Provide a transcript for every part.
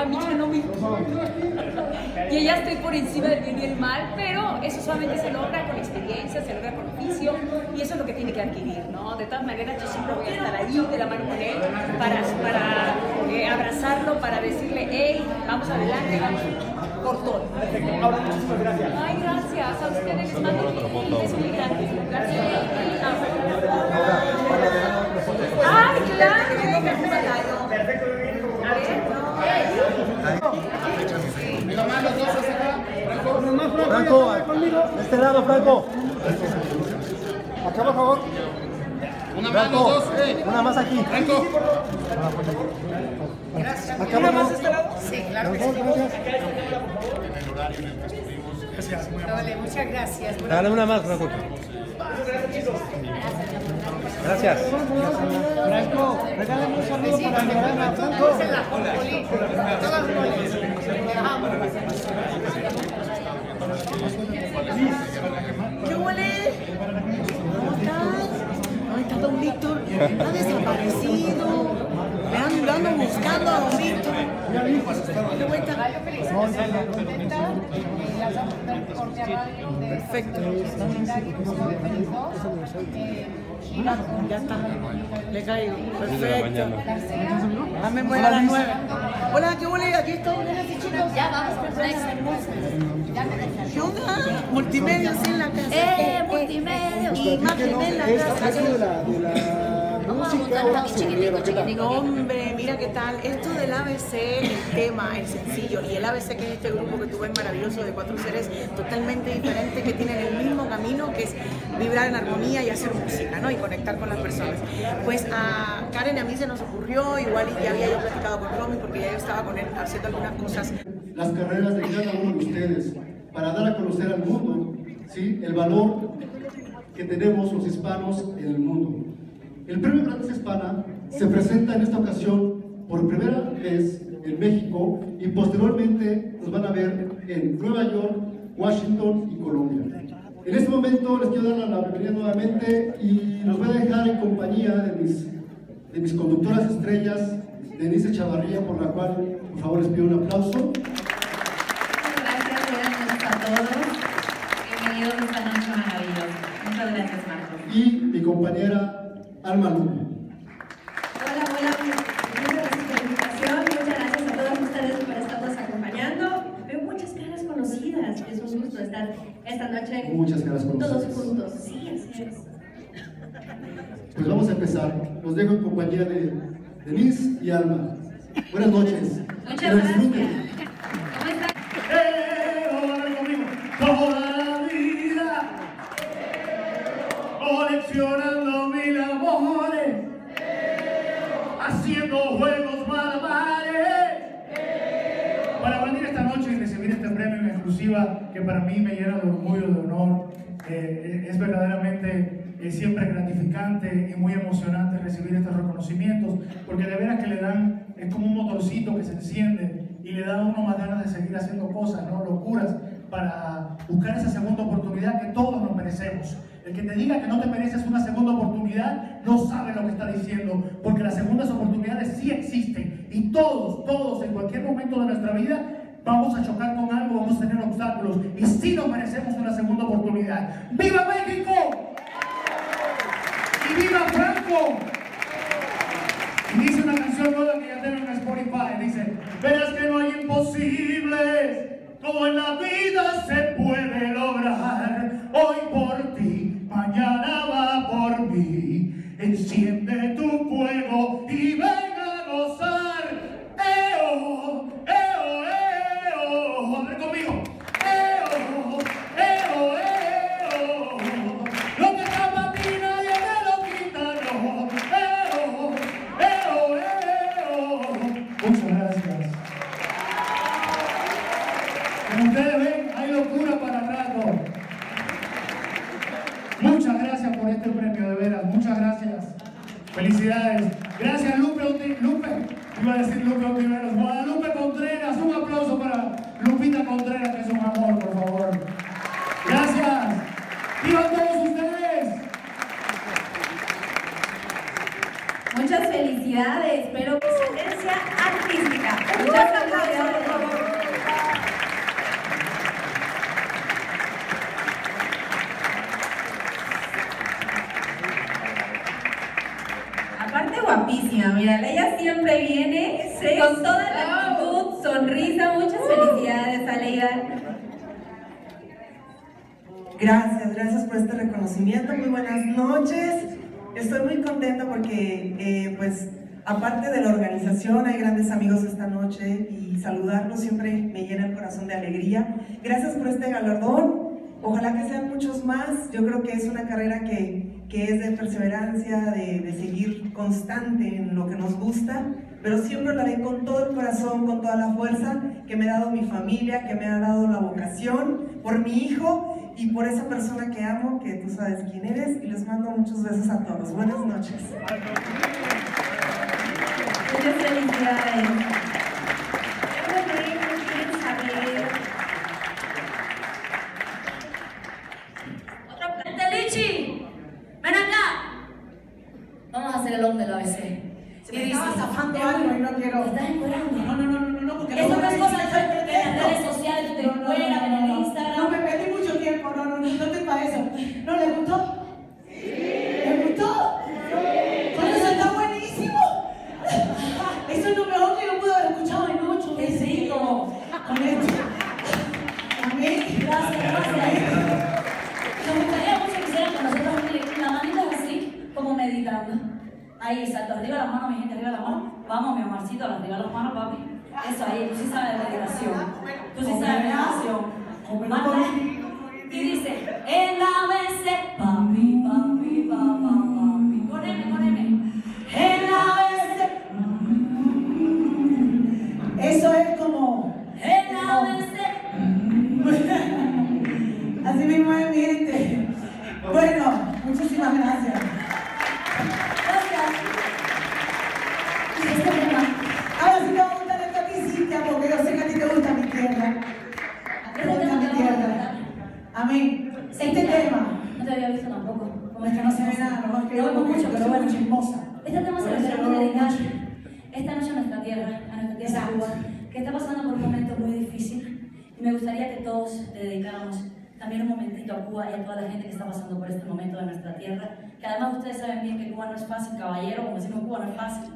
a mí ya no me Y ya estoy por encima del bien y el mal, pero eso solamente se logra con experiencia, se logra con oficio, y eso es lo que tiene que adquirir, ¿no? De todas maneras, yo siempre voy a estar ahí de la mano con él para, para eh, abrazarlo, para decirle, hey, vamos adelante, vamos por todo. Perfecto. Ahora, muchísimas gracias. Ay, gracias. A ustedes les mando un beso muy grande. Gracias. Ay, claro. Perfecto, muy bien. A ver. Franco, de este lado, Franco. Acá, por favor. Una Franco, mano, dos, eh. una más aquí. Franco. Acá, por favor. Sí, claro que sí. Vale, muchas gracias. Dale una más, Franco. Gracias. Franco, regálame un saludo para mi hermana, Franco. Todos en la Poli. Todas Poli. Vamos. ¿Qué huele? ¿Cómo estás? Ay, está don Víctor. Está desaparecido. Me ando, lo ando buscando a don Víctor. ¿Qué vuelta? Perfecto. Ya está. Le caigo. Perfecto. García. Dame mueve a las nueve. Hola, ¿qué huele? Aquí chicos. Ya vamos, dejan. ¿Qué onda? Multimedia sí en la casa. ¡Eh, multimedia! Imagen en la casa. Hombre, mira qué tal. Esto del ABC, el tema, el sencillo, y el ABC, que es este grupo que tú ves maravilloso de cuatro seres totalmente diferentes que tienen el mismo camino, que es vibrar en armonía y hacer música, ¿no? Y conectar con las personas. Pues a Karen y a mí se nos ocurrió, igual y ya había yo platicado con Romy, porque ya yo estaba con él haciendo algunas cosas las carreras de cada uno de ustedes para dar a conocer al mundo ¿sí? el valor que tenemos los hispanos en el mundo. El Premio Grandes Hispana se presenta en esta ocasión por primera vez en México y posteriormente nos van a ver en Nueva York, Washington y Colombia. En este momento les quiero dar la bienvenida nuevamente y los voy a dejar en compañía de mis, de mis conductoras estrellas, Denise Chavarría, por la cual por favor les pido un aplauso. Gracias, buenas noches a todos. Bienvenidos a esta noche maravillosa. Muchas gracias, Marcos. y mi compañera Alma Luna. Hola, hola. Muchas gracias por la invitación. Muchas gracias a todos ustedes por estarnos acompañando. Veo muchas caras conocidas. Es un gusto estar esta noche Muchas gracias por todos juntos. Sí, así es. Pues vamos a empezar. Los dejo en compañía de Denise y Alma. Buenas noches. Muchas gracias. Que para mí me llena de orgullo, de honor, eh, es verdaderamente eh, siempre gratificante y muy emocionante recibir estos reconocimientos, porque de veras que le dan, es como un motorcito que se enciende y le da a uno más ganas de seguir haciendo cosas, ¿no? Locuras para buscar esa segunda oportunidad que todos nos merecemos. El que te diga que no te mereces una segunda oportunidad no sabe lo que está diciendo, porque las segundas oportunidades sí existen y todos, todos en cualquier momento de nuestra vida vamos a chocar con algo, vamos a tener obstáculos y sí nos merecemos una segunda oportunidad. ¡Viva México! ¡Y viva Franco! hay locura para rato. Muchas gracias por este premio, de veras, muchas gracias. Felicidades. Gracias, Lupe, Lupe, iba a decir Lupe Ontiveros. Guadalupe Contreras, un aplauso para Lupita Contreras, que es un amor, por favor. Gracias. Y a todos ustedes. Muchas felicidades, pero excelencia artística. Muchas felicidades. Aparte guapísima, mira, ella siempre viene con toda la actitud, sonrisa, muchas felicidades, Aleida. Gracias, gracias por este reconocimiento. Muy buenas noches. Estoy muy contenta porque, eh, pues, aparte de la organización, hay grandes amigos esta noche y saludarlos siempre me llena el corazón de alegría. Gracias por este galardón. Ojalá que sean muchos más. Yo creo que es una carrera que, que es de perseverancia, de, de seguir constante en lo que nos gusta, pero siempre lo haré con todo el corazón, con toda la fuerza que me ha dado mi familia, que me ha dado la vocación, por mi hijo y por esa persona que amo, que tú sabes quién eres, y les mando muchos besos a todos. Buenas noches. Muchas felicidades. Yo creo que ellos quieren saber. Otra planta, Lichi. Ven acá. Vamos a hacer el hombre del ABC. Se me estaba zafando algo y no quiero. No, no, Eso ahí, tú sí sabes de meditación. Tú sí sabes de meditación. Que no se ve nada, no, es que yo Lo vemos porque mucho, pero bueno. chismosa. Este tema se lo queremos dedicar esta noche a nuestra tierra, a nuestra tierra. Cuba, que está pasando por un momento muy difícil. Y me gustaría que todos le dedicáramos también un momentito a Cuba y a toda la gente que está pasando por este momento de nuestra tierra. Que además ustedes saben bien que Cuba no es fácil, caballero, como decimos Cuba no es fácil.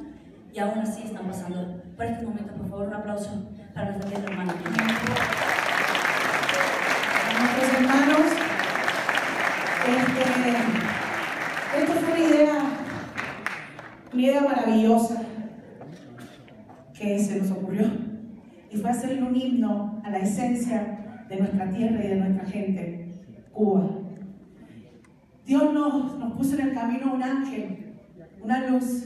Y aún así están pasando por este momento. Por favor, un aplauso para nuestra tierra hermana. Este, esto fue una idea, una idea maravillosa que se nos ocurrió. Y fue hacerle un himno a la esencia de nuestra tierra y de nuestra gente, Cuba. Dios nos, nos puso en el camino un ángel, una luz,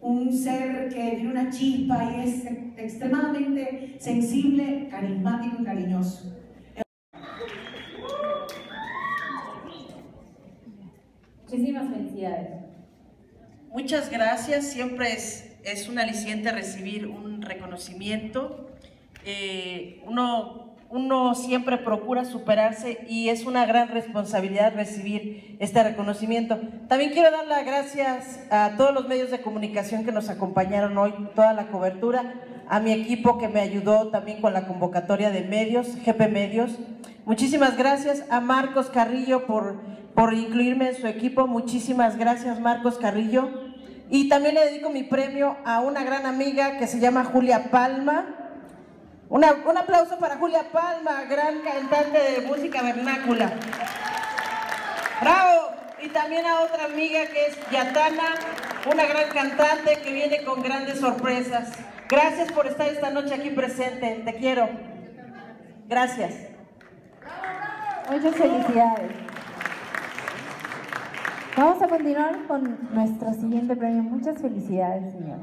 un ser que tiene una chispa y es extremadamente sensible, carismático y cariñoso. Muchas gracias, siempre es, es un aliciente recibir un reconocimiento. Eh, uno, uno siempre procura superarse y es una gran responsabilidad recibir este reconocimiento. También quiero dar las gracias a todos los medios de comunicación que nos acompañaron hoy, toda la cobertura, a mi equipo que me ayudó también con la convocatoria de medios, GP Medios. Muchísimas gracias a Marcos Carrillo por, por incluirme en su equipo. Muchísimas gracias, Marcos Carrillo. Y también le dedico mi premio a una gran amiga que se llama Julia Palma. Una- un aplauso para Julia Palma, gran cantante de música vernácula. ¡Bravo! Y también a otra amiga que es Yatana, una gran cantante que viene con grandes sorpresas. Gracias por estar esta noche aquí presente. Te quiero. Gracias. Muchas felicidades. A continuar con nuestro siguiente premio. Muchas felicidades, señor.